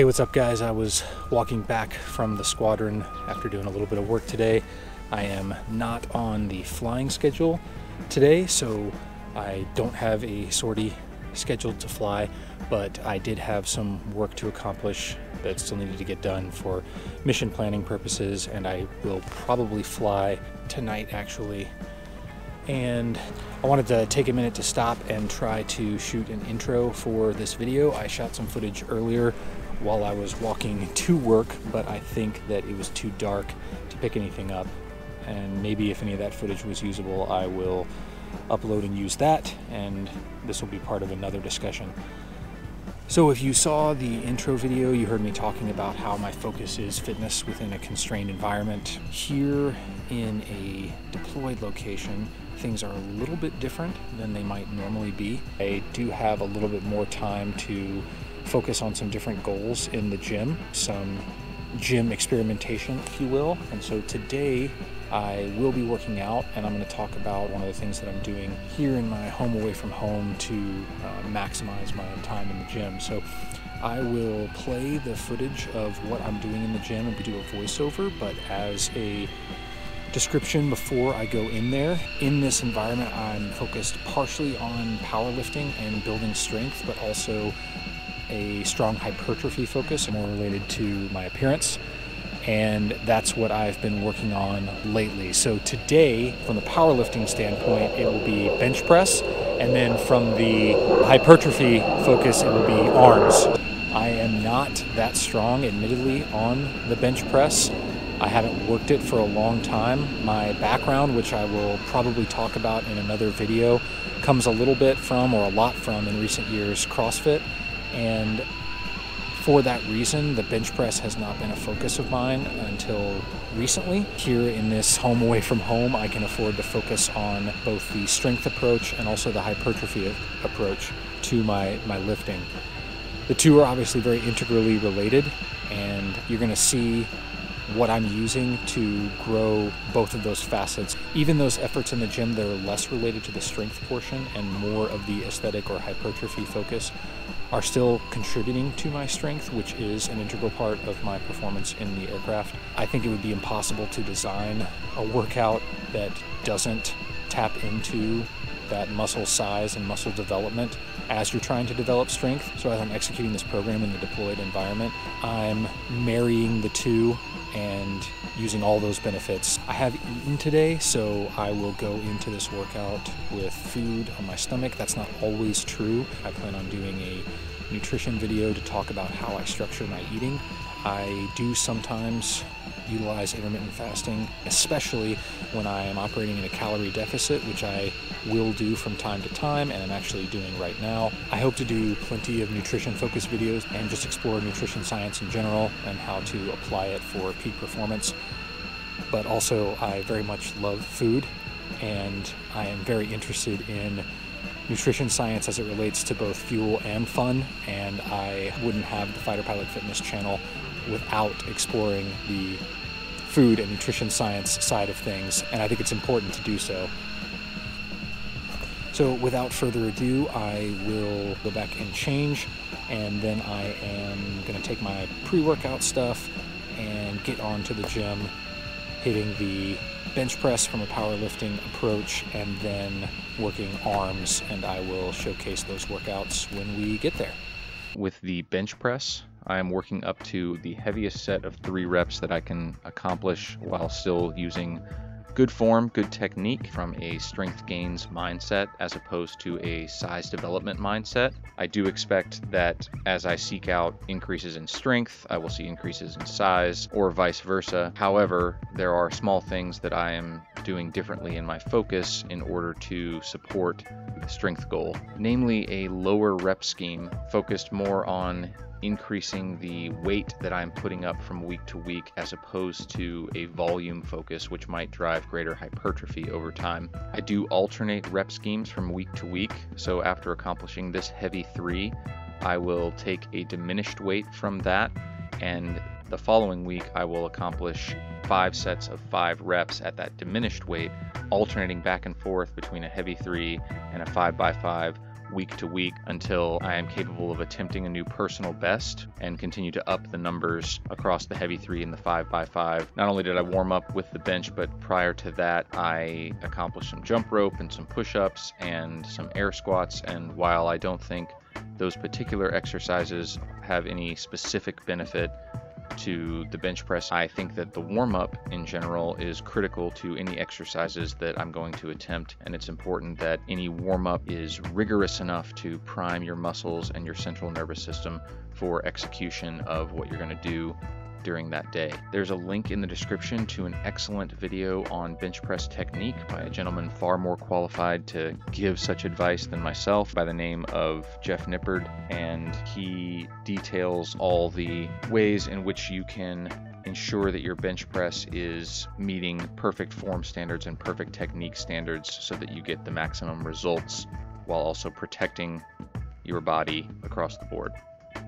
Hey, what's up, guys? I was walking back from the squadron after doing a little bit of work today. I am not on the flying schedule today, so I don't have a sortie scheduled to fly, but I did have some work to accomplish that still needed to get done for mission planning purposes, and I will probably fly tonight actually. And I wanted to take a minute to stop and try to shoot an intro for this video. I shot some footage earlier while I was walking to work, but I think that it was too dark to pick anything up. And maybe if any of that footage was usable, I will upload and use that, and this will be part of another discussion. So if you saw the intro video, you heard me talking about how my focus is fitness within a constrained environment. Here in a deployed location, things are a little bit different than they might normally be. I do have a little bit more time to focus on some different goals in the gym, some gym experimentation, if you will. And so today I will be working out and I'm going to talk about one of the things that I'm doing here in my home away from home to uh, maximize my time in the gym. So I will play the footage of what I'm doing in the gym and do a voiceover, but as a description before I go in there. In this environment, I'm focused partially on powerlifting and building strength, but also a strong hypertrophy focus, more related to my appearance. And that's what I've been working on lately. So today, from the powerlifting standpoint, it will be bench press. And then from the hypertrophy focus, it will be arms. I am not that strong, admittedly, on the bench press. I haven't worked it for a long time. My background, which I will probably talk about in another video, comes a little bit from, or a lot from, in recent years, CrossFit. And for that reason, the bench press has not been a focus of mine until recently. Here in this home away from home, I can afford to focus on both the strength approach and also the hypertrophy approach to my, my lifting. The two are obviously very integrally related, and you're going to see what I'm using to grow both of those facets. Even those efforts in the gym that are less related to the strength portion and more of the aesthetic or hypertrophy focus are still contributing to my strength, which is an integral part of my performance in the aircraft. I think it would be impossible to design a workout that doesn't tap into that muscle size and muscle development as you're trying to develop strength. So as I'm executing this program in the deployed environment, I'm marrying the two and using all those benefits. I have eaten today, so I will go into this workout with food on my stomach. That's not always true. I plan on doing a nutrition video to talk about how I structure my eating. I do sometimes utilize intermittent fasting, especially when I am operating in a calorie deficit, which I will do from time to time and I'm actually doing right now. I hope to do plenty of nutrition focused videos and just explore nutrition science in general and how to apply it for peak performance. But also, I very much love food and I am very interested in nutrition science as it relates to both fuel and fun, and I wouldn't have the Fighter Pilot Fitness channel without exploring the food and nutrition science side of things, and I think it's important to do so. So without further ado, I will go back and change, and then I am going to take my pre-workout stuff and get on to the gym, hitting the bench press from a powerlifting approach, and then working arms, and I will showcase those workouts when we get there. With the bench press, I am working up to the heaviest set of three reps that I can accomplish while still using good form, good technique from a strength gains mindset as opposed to a size development mindset. I do expect that as I seek out increases in strength, I will see increases in size or vice versa. However, there are small things that I am doing differently in my focus in order to support the strength goal, namely a lower rep scheme focused more on increasing the weight that I'm putting up from week to week as opposed to a volume focus, which might drive greater hypertrophy over time. I do alternate rep schemes from week to week, so after accomplishing this heavy three, I will take a diminished weight from that, and the following week, I will accomplish five sets of five reps at that diminished weight, alternating back and forth between a heavy three and a five by five week to week until I am capable of attempting a new personal best and continue to up the numbers across the heavy three and the five by five. Not only did I warm up with the bench, but prior to that, I accomplished some jump rope and some push ups and some air squats. And while I don't think those particular exercises have any specific benefit to the bench press, I think that the warm up in general is critical to any exercises that I'm going to attempt. And it's important that any warm up is rigorous enough to prime your muscles and your central nervous system for execution of what you're going to do during that day. There's a link in the description to an excellent video on bench press technique by a gentleman far more qualified to give such advice than myself by the name of Jeff Nippard, and he details all the ways in which you can ensure that your bench press is meeting perfect form standards and perfect technique standards so that you get the maximum results while also protecting your body across the board.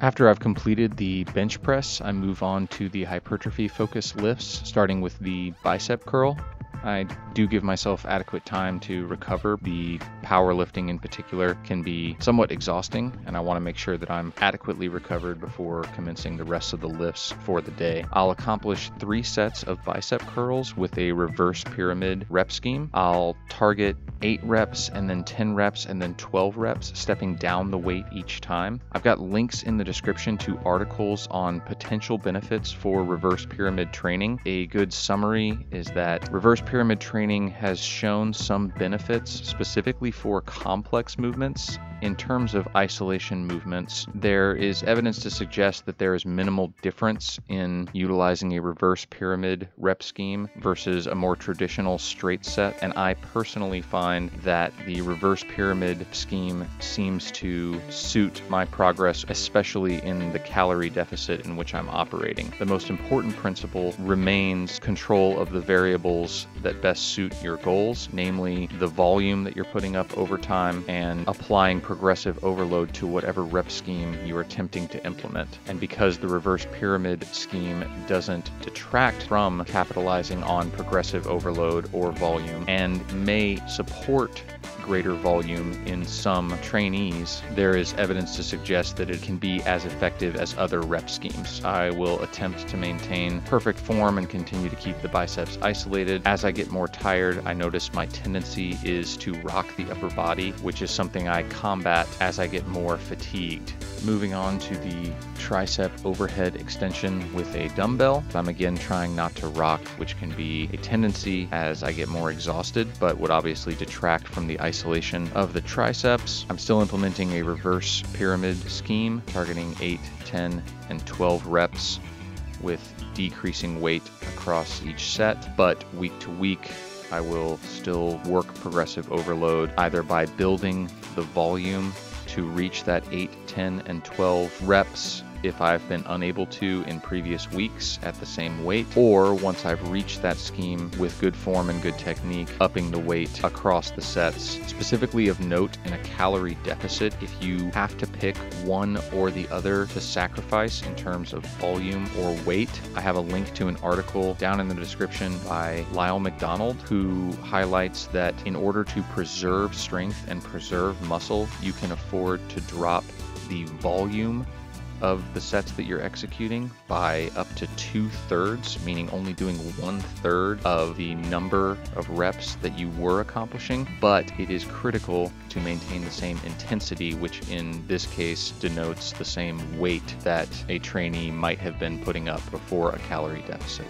After I've completed the bench press, I move on to the hypertrophy focus lifts, starting with the bicep curl. I do give myself adequate time to recover. The powerlifting in particular can be somewhat exhausting, and I want to make sure that I'm adequately recovered before commencing the rest of the lifts for the day. I'll accomplish three sets of bicep curls with a reverse pyramid rep scheme. I'll target 8 reps and then 10 reps and then 12 reps, stepping down the weight each time. I've got links in the description to articles on potential benefits for reverse pyramid training. A good summary is that reverse pyramid training has shown some benefits specifically for complex movements in terms of isolation movements, there is evidence to suggest that there is minimal difference in utilizing a reverse pyramid rep scheme versus a more traditional straight set. And I personally find that the reverse pyramid scheme seems to suit my progress, especially in the calorie deficit in which I'm operating. The most important principle remains control of the variables that best suit your goals, namely the volume that you're putting up over time and applying progressive overload to whatever rep scheme you're attempting to implement. And because the reverse pyramid scheme doesn't detract from capitalizing on progressive overload or volume and may support greater volume in some trainees, there is evidence to suggest that it can be as effective as other rep schemes. I will attempt to maintain perfect form and continue to keep the biceps isolated. As I get more tired, I notice my tendency is to rock the upper body, which is something I combat as I get more fatigued. Moving on to the tricep overhead extension with a dumbbell. I'm again trying not to rock, which can be a tendency as I get more exhausted, but would obviously detract from the isolation of the triceps. I'm still implementing a reverse pyramid scheme, targeting 8, 10, and 12 reps with decreasing weight across each set, but week to week, I will still work progressive overload either by building the volume to reach that 8, 10, and 12 reps if I've been unable to in previous weeks at the same weight, or once I've reached that scheme with good form and good technique, upping the weight across the sets. Specifically of note in a calorie deficit, if you have to pick one or the other to sacrifice in terms of volume or weight, I have a link to an article down in the description by Lyle McDonald who highlights that in order to preserve strength and preserve muscle, you can afford to drop the volume of the sets that you're executing by up to two thirds, meaning only doing one third of the number of reps that you were accomplishing. But it is critical to maintain the same intensity, which in this case denotes the same weight that a trainee might have been putting up before a calorie deficit.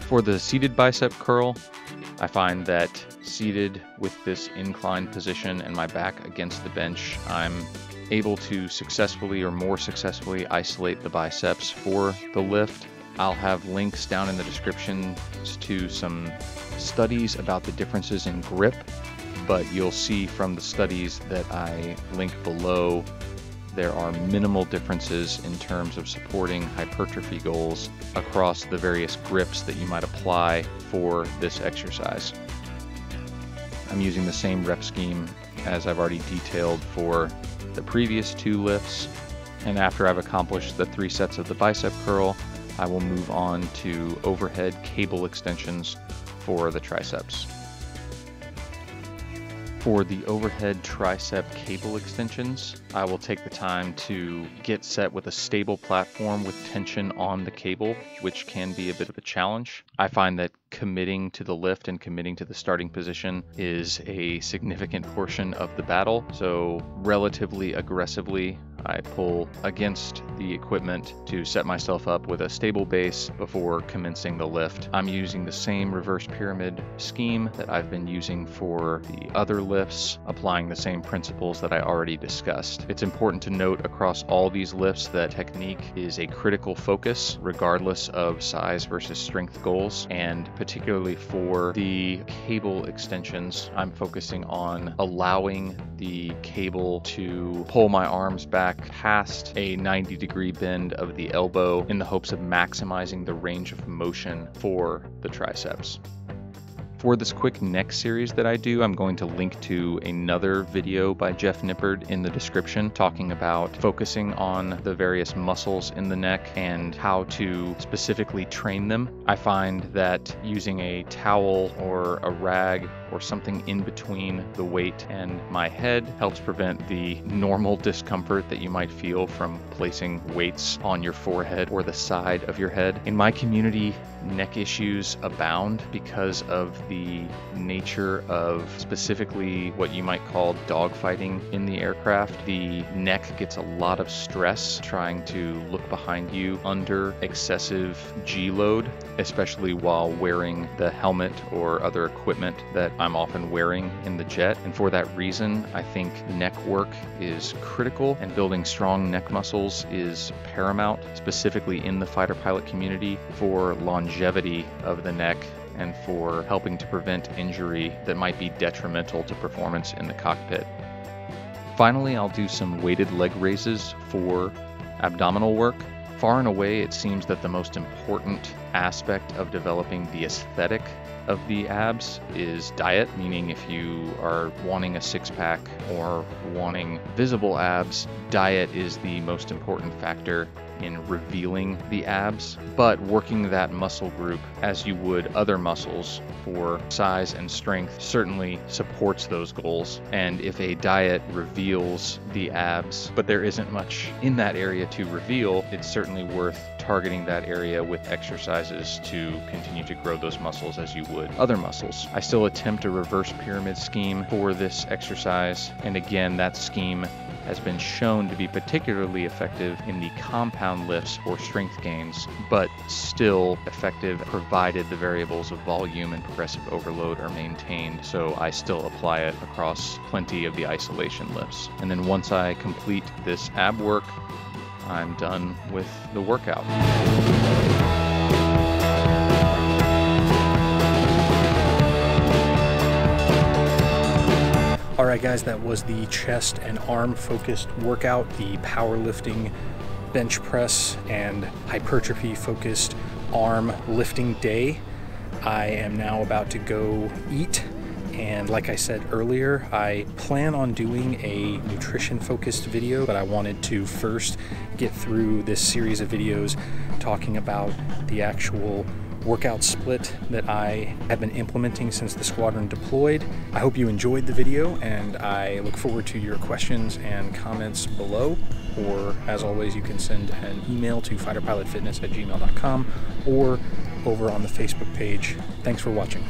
For the seated bicep curl, I find that seated with this inclined position and my back against the bench, I'm able to successfully or more successfully isolate the biceps for the lift. I'll have links down in the description to some studies about the differences in grip, but you'll see from the studies that I link below there are minimal differences in terms of supporting hypertrophy goals across the various grips that you might apply for this exercise. I'm using the same rep scheme as I've already detailed for the previous two lifts, and after I've accomplished the three sets of the bicep curl, I will move on to overhead cable extensions for the triceps. For the overhead tricep cable extensions, I will take the time to get set with a stable platform with tension on the cable, which can be a bit of a challenge. I find that committing to the lift and committing to the starting position is a significant portion of the battle. So, relatively aggressively, I pull against the equipment to set myself up with a stable base before commencing the lift. I'm using the same reverse pyramid scheme that I've been using for the other lifts, applying the same principles that I already discussed. It's important to note across all these lifts that technique is a critical focus regardless of size versus strength goals, and particularly for the cable extensions, I'm focusing on allowing the cable to pull my arms back back past a 90 degree bend of the elbow in the hopes of maximizing the range of motion for the triceps. For this quick neck series that I do, I'm going to link to another video by Jeff Nippard in the description talking about focusing on the various muscles in the neck and how to specifically train them. I find that using a towel or a rag or something in between the weight and my head helps prevent the normal discomfort that you might feel from placing weights on your forehead or the side of your head. In my community, neck issues abound because of the nature of specifically what you might call dogfighting in the aircraft. The neck gets a lot of stress trying to look behind you under excessive G load, especially while wearing the helmet or other equipment that I'm often wearing in the jet. And for that reason, I think neck work is critical and building strong neck muscles is paramount, specifically in the fighter pilot community for longevity of the neck and for helping to prevent injury that might be detrimental to performance in the cockpit. Finally, I'll do some weighted leg raises for abdominal work. Far and away, it seems that the most important aspect of developing the aesthetic of the abs is diet, meaning if you are wanting a six pack or wanting visible abs, diet is the most important factor in revealing the abs, but working that muscle group as you would other muscles for size and strength certainly supports those goals. And if a diet reveals the abs, but there isn't much in that area to reveal, it's certainly worth targeting that area with exercises to continue to grow those muscles as you would other muscles. I still attempt a reverse pyramid scheme for this exercise, and again, that scheme has been shown to be particularly effective in the compound lifts or strength gains, but still effective provided the variables of volume and progressive overload are maintained. So I still apply it across plenty of the isolation lifts. And then once I complete this ab work, I'm done with the workout. All right, guys, that was the chest and arm focused workout, the powerlifting bench press and hypertrophy focused arm lifting day. I am now about to go eat. And like I said earlier, I plan on doing a nutrition focused video, but I wanted to first get through this series of videos talking about the actual workout split that I have been implementing since the squadron deployed. I hope you enjoyed the video and I look forward to your questions and comments below. Or as always, you can send an email to fighterpilotfitness at gmail.com or over on the Facebook page. Thanks for watching.